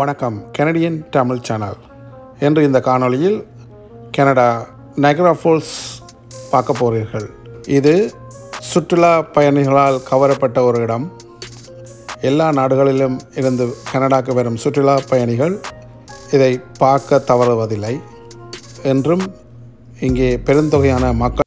வணக்கம். Canadian Tamil channel என்று இந்த காணொளியில் கனடா நகராஃபோல்ஸ் பார்க்க போகிறீர்கள் இது சுற்றுலா பயணிகளால் கவரப்பட்ட ஒரு இடம். எல்லா நாடுகளிலும் இருந்து கனடாக்கு வரும் சுற்றுலா பயணிகள் இதை பார்க்க தவறுவதில்லை. என்றும் இங்கே பெருந்தொகையான மக்கள்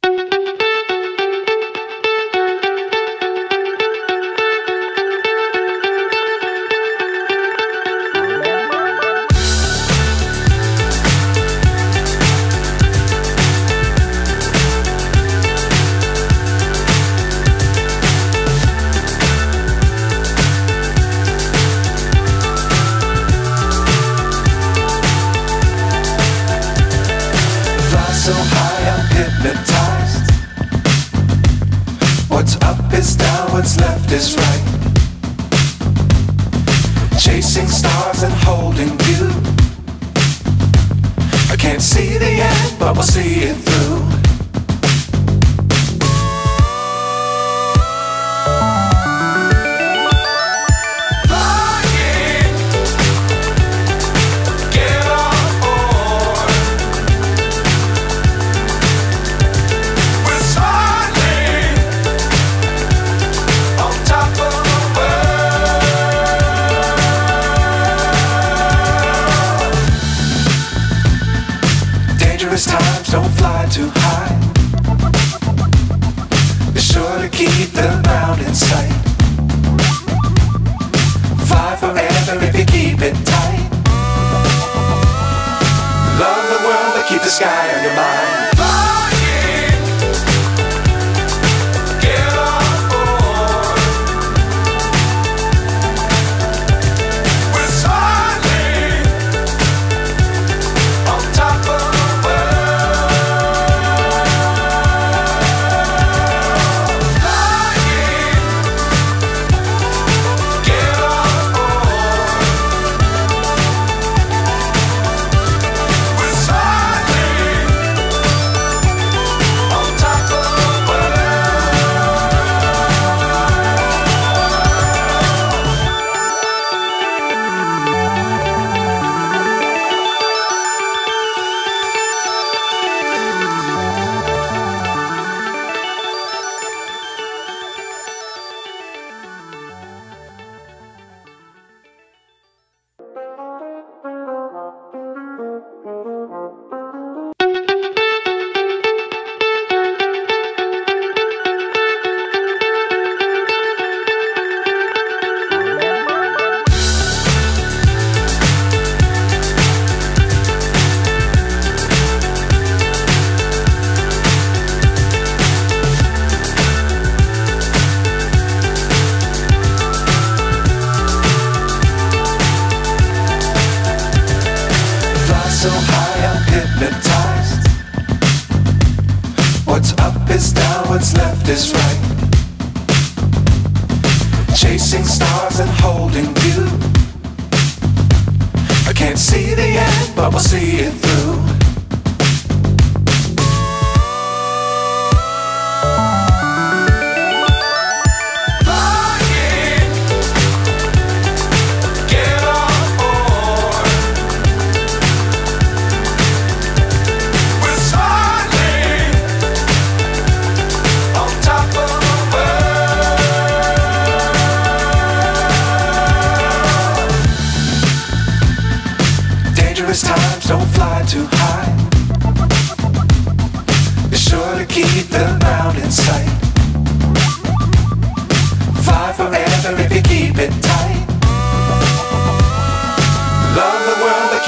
but we'll see it through.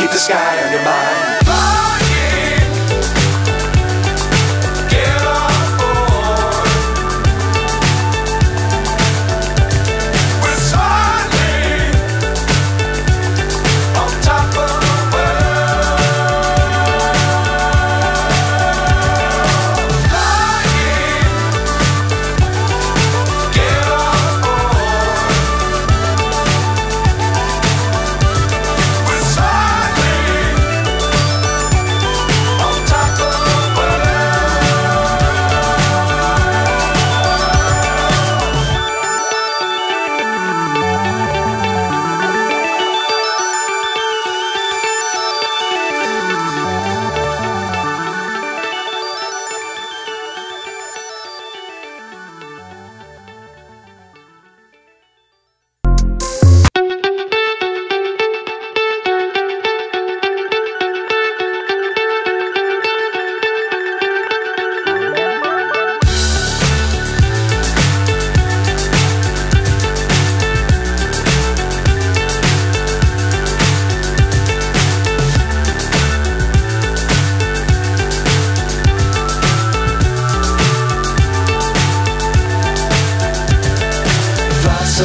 keep the sky on your mind.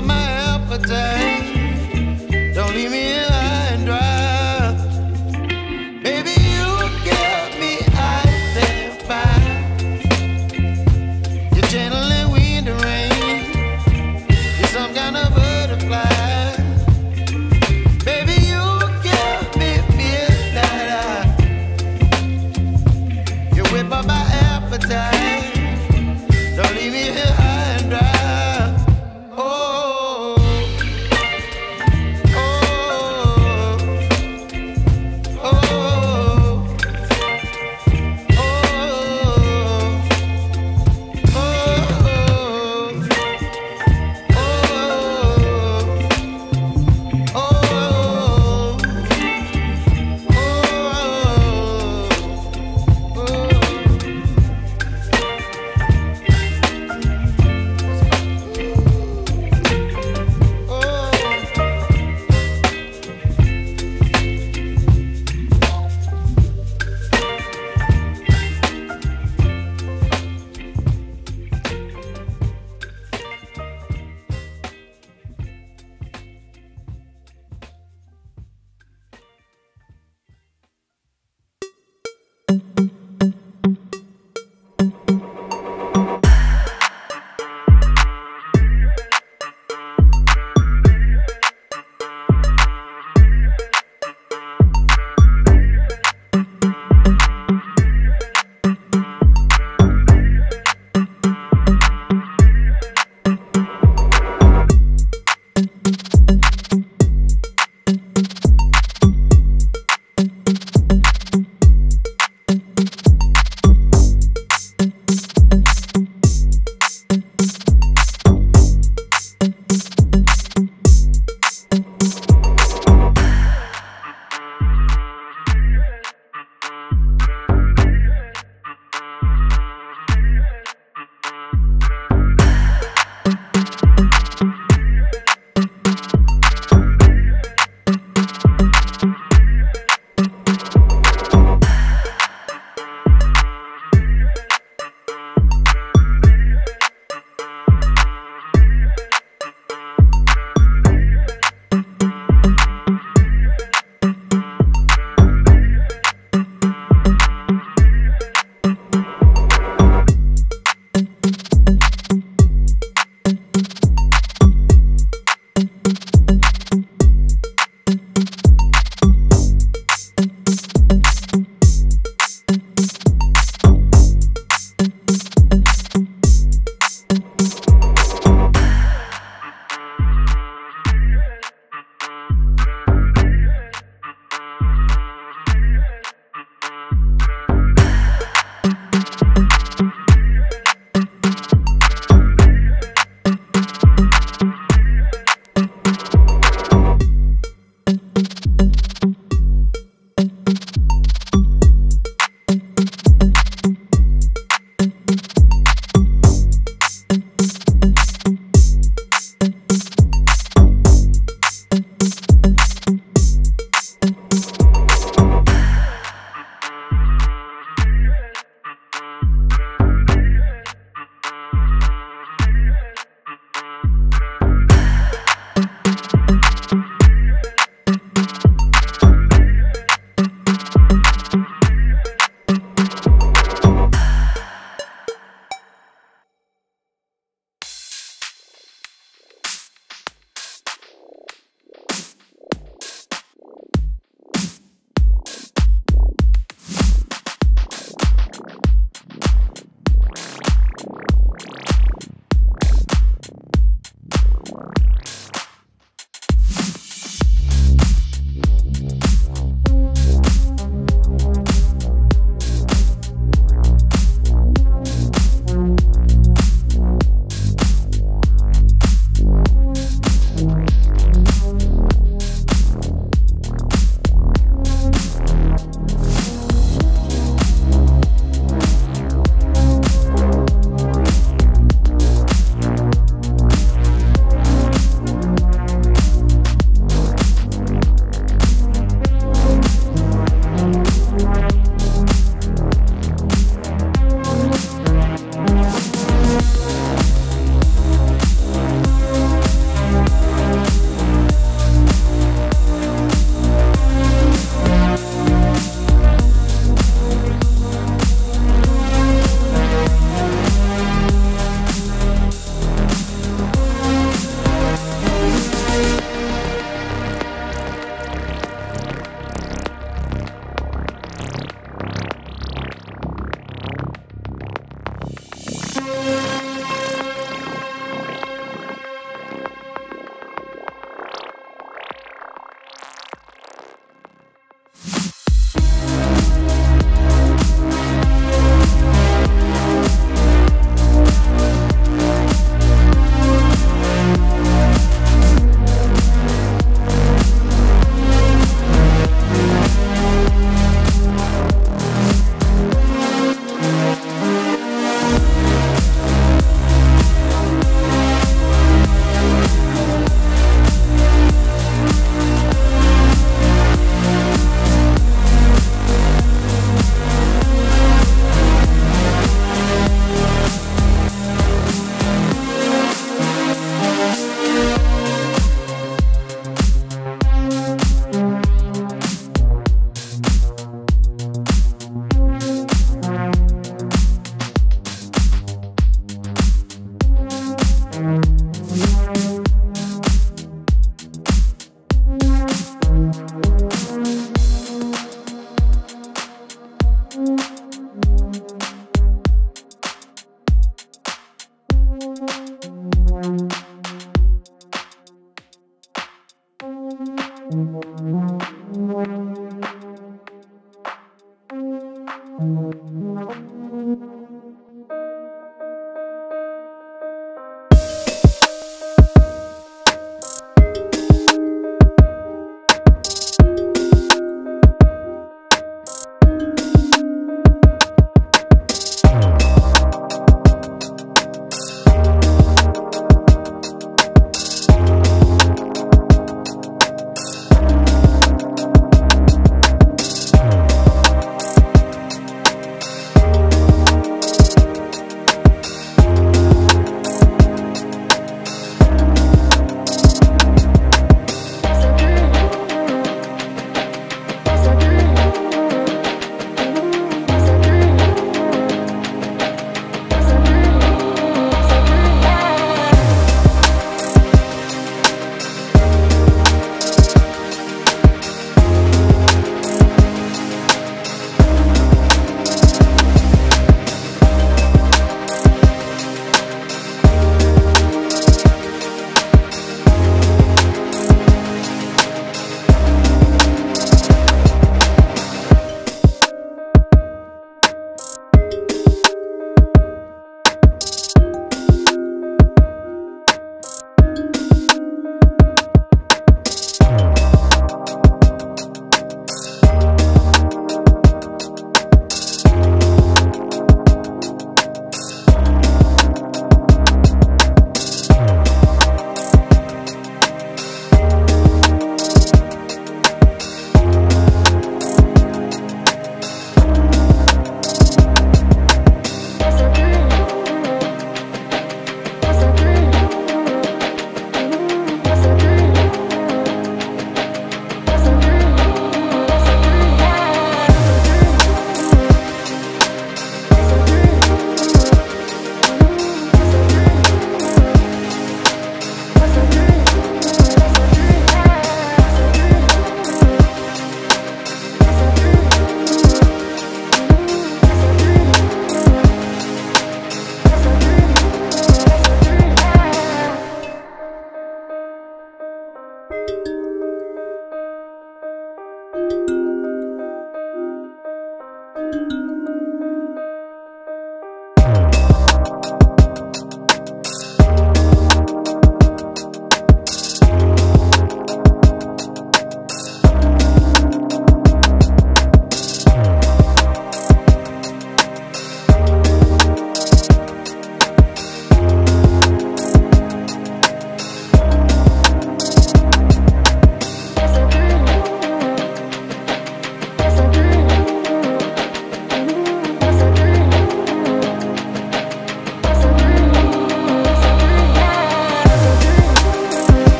my appetite.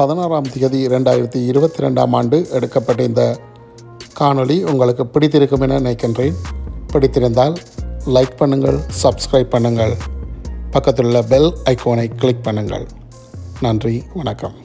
பதினாறாம் தேதி ரெண்டாயிரத்தி இருபத்தி ரெண்டாம் ஆண்டு எடுக்கப்பட்ட இந்த காணொளி உங்களுக்கு பிடித்திருக்கும் என நினைக்கின்றேன். பிடித்திருந்தால் லைக் பண்ணுங்கள் சப்ஸ்கிரைப் பண்ணுங்கள். பக்கத்தில் உள்ள பெல் ஐக்கோனை கிளிக் பண்ணுங்கள். நன்றி வணக்கம்.